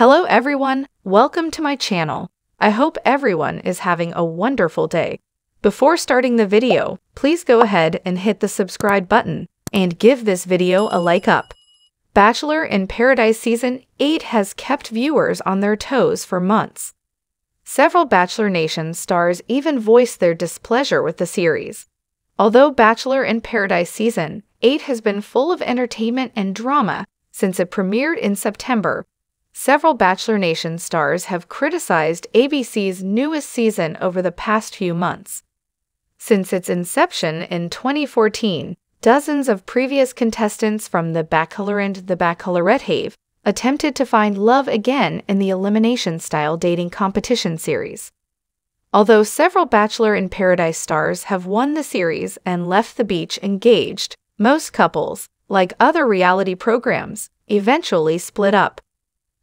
Hello everyone, welcome to my channel. I hope everyone is having a wonderful day. Before starting the video, please go ahead and hit the subscribe button and give this video a like up. Bachelor in Paradise Season 8 has kept viewers on their toes for months. Several Bachelor Nation stars even voiced their displeasure with the series. Although Bachelor in Paradise Season 8 has been full of entertainment and drama since it premiered in September, several Bachelor Nation stars have criticized ABC's newest season over the past few months. Since its inception in 2014, dozens of previous contestants from The Bachelor and The Bachelorette have attempted to find love again in the elimination style dating competition series. Although several Bachelor in Paradise stars have won the series and left the beach engaged, most couples, like other reality programs, eventually split up.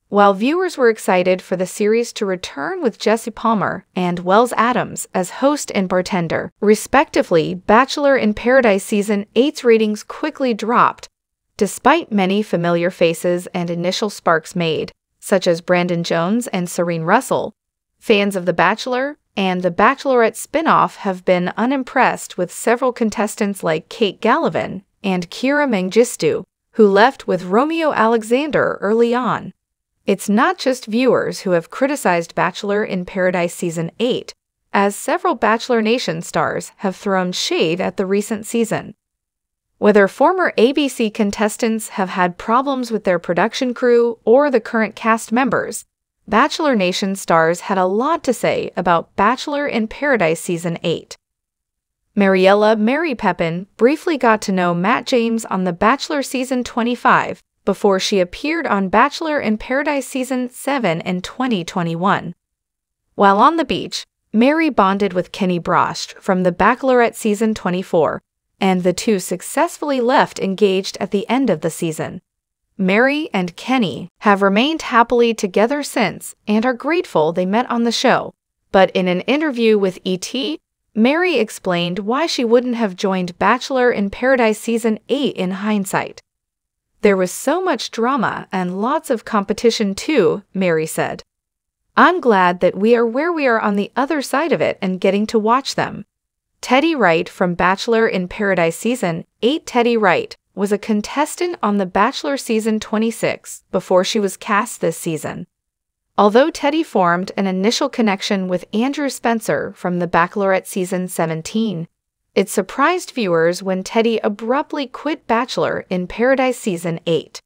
While viewers were excited for the series to return with Jesse Palmer and Wells Adams as host and bartender, respectively, Bachelor in Paradise Season 8's ratings quickly dropped, despite many familiar faces and initial sparks made, such as Brandon Jones and Serene Russell. Fans of The Bachelor and The Bachelorette spin-off have been unimpressed with several contestants like Kate Gallivan and Kira Mengistu, who left with Romeo Alexander early on. It's not just viewers who have criticized Bachelor in Paradise Season 8, as several Bachelor Nation stars have thrown shade at the recent season. Whether former ABC contestants have had problems with their production crew or the current cast members, Bachelor Nation stars had a lot to say about Bachelor in Paradise Season 8. Mariella Mary Pepin briefly got to know Matt James on The Bachelor Season 25 before she appeared on Bachelor in Paradise Season 7 in 2021. While on the beach, Mary bonded with Kenny Braasch from The Bachelorette Season 24, and the two successfully left engaged at the end of the season. Mary and Kenny have remained happily together since and are grateful they met on the show. But in an interview with ET, Mary explained why she wouldn't have joined Bachelor in Paradise Season 8 in hindsight. There was so much drama and lots of competition too, Mary said. I'm glad that we are where we are on the other side of it and getting to watch them. Teddi Wright from Bachelor in Paradise Season 8 Teddi Wright was a contestant on The Bachelor Season 26 before she was cast this season. Although Teddi formed an initial connection with Andrew Spencer from The Bachelorette Season 17, it surprised viewers when Teddi abruptly quit Bachelor in Paradise Season 8.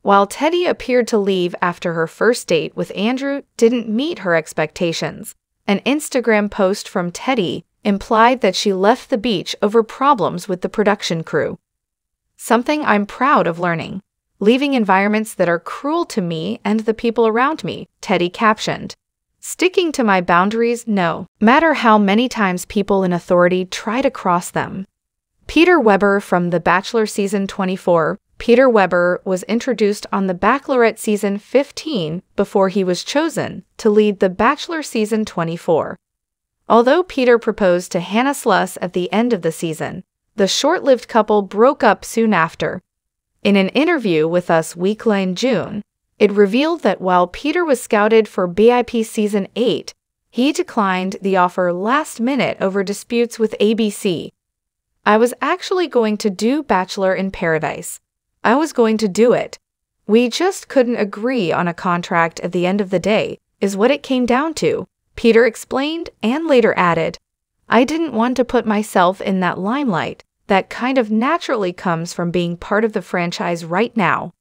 While Teddi appeared to leave after her first date with Andrew didn't meet her expectations, an Instagram post from Teddi implied that she left the beach over problems with the production crew. Something I'm proud of learning. Leaving environments that are cruel to me and the people around me, Teddi captioned. Sticking to my boundaries, no, matter how many times people in authority try to cross them. Peter Weber from The Bachelor Season 24. Peter Weber was introduced on The Bachelorette Season 15 before he was chosen to lead The Bachelor Season 24. Although Peter proposed to Hannah Sluss at the end of the season, the short lived couple broke up soon after. In an interview with Us Weekly in June, it revealed that while Peter was scouted for BIP Season 8, he declined the offer last minute over disputes with ABC. I was actually going to do Bachelor in Paradise. I was going to do it. We just couldn't agree on a contract at the end of the day, is what it came down to, Peter explained and later added. I didn't want to put myself in that limelight that kind of naturally comes from being part of the franchise right now.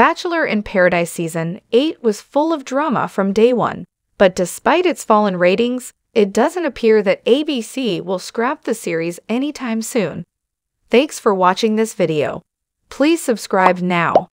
Bachelor in Paradise Season 8 was full of drama from day one, but despite its fallen ratings, it doesn't appear that ABC will scrap the series anytime soon. Thanks for watching this video. Please subscribe now.